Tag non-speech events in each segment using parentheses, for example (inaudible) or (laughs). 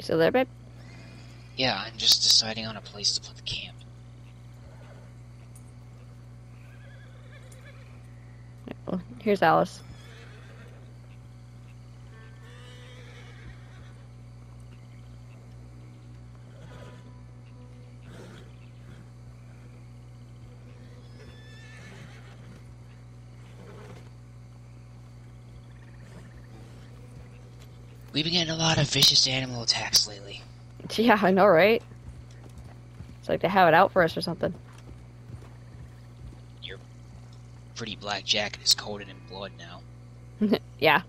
Still there, babe? Yeah, I'm just deciding on a place to put the camp. Well, here's Alice. We've been getting a lot of vicious animal attacks lately. Yeah, I know, right? It's like they have it out for us or something. Your pretty black jacket is coated in blood now. (laughs) yeah.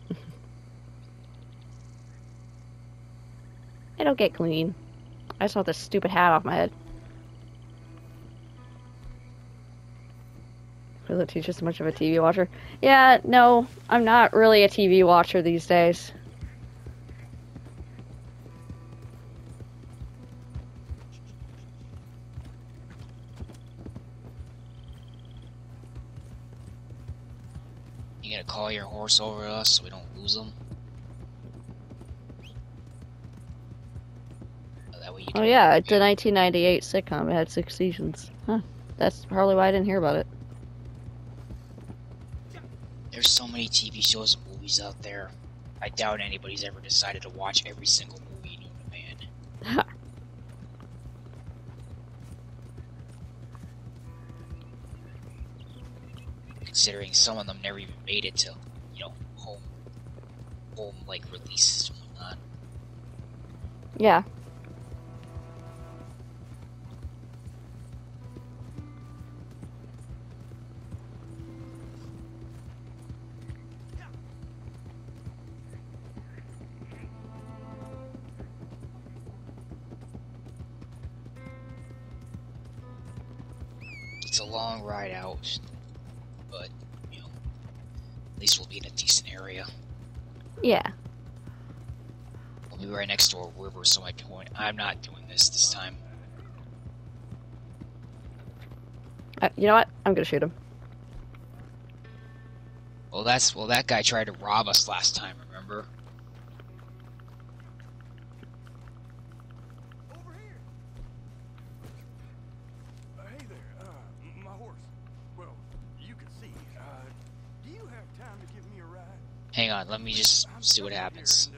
It'll get clean. I just want this stupid hat off my head. Really teach us much of a TV watcher. Yeah, no, I'm not really a TV watcher these days. You gonna call your horse over to us so we don't lose him? Oh, that way you Oh yeah, it's a 1998 sitcom. It had six seasons. Huh. That's probably why I didn't hear about it. There's so many TV shows and movies out there. I doubt anybody's ever decided to watch every single movie known to man. (laughs) Considering some of them never even made it to, you know, home, home like releases and whatnot. Yeah. It's a long ride out, but you know, at least we'll be in a decent area. Yeah. We'll be right next to a river, so I point. I'm not doing this this time. Uh, you know what? I'm gonna shoot him. Well, that's well. That guy tried to rob us last time. Remember? Hang on. Let me just see what happens.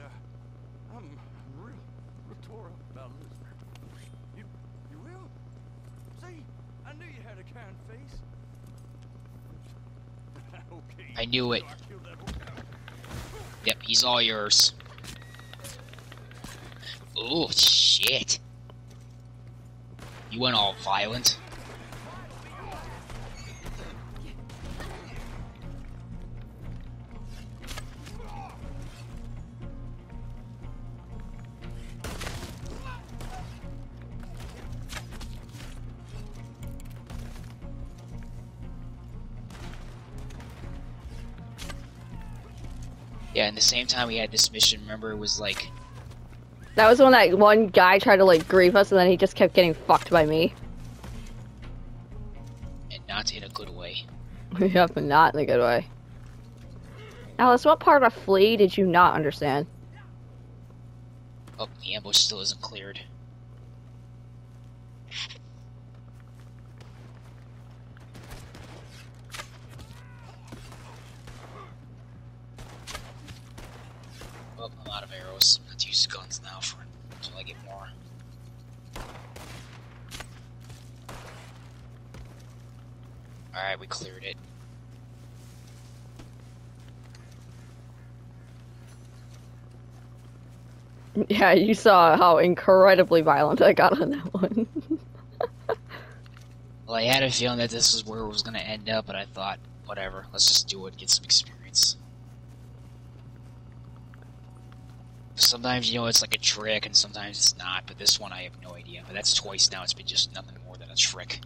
I knew it. Yep, he's all yours. Oh shit! You went all violent. Yeah, and the same time we had this mission, remember, it was like That was when that one guy tried to like grieve us, and then he just kept getting fucked by me. and not in a good way. (laughs) yep, but not in a good way. Alice, what part of Flee did you not understand? Oh, the ambush still isn't cleared. Well, I'm out of arrows. Let's use guns now for until I get more. Alright, we cleared it. (laughs) Yeah, you saw how incredibly violent I got on that one. (laughs) Well, I had a feeling that this was where it was going to end up, but I thought, whatever, let's just do it, get some experience. Sometimes, you know, it's like a trick, and sometimes it's not, but this one I have no idea. But that's twice now, it's been just nothing more than a trick.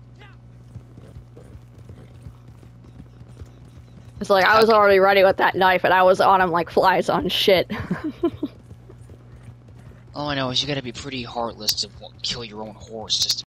It's like I was already ready with that knife, and I was on him like flies on shit. (laughs) All I know is you gotta be pretty heartless to kill your own horse just to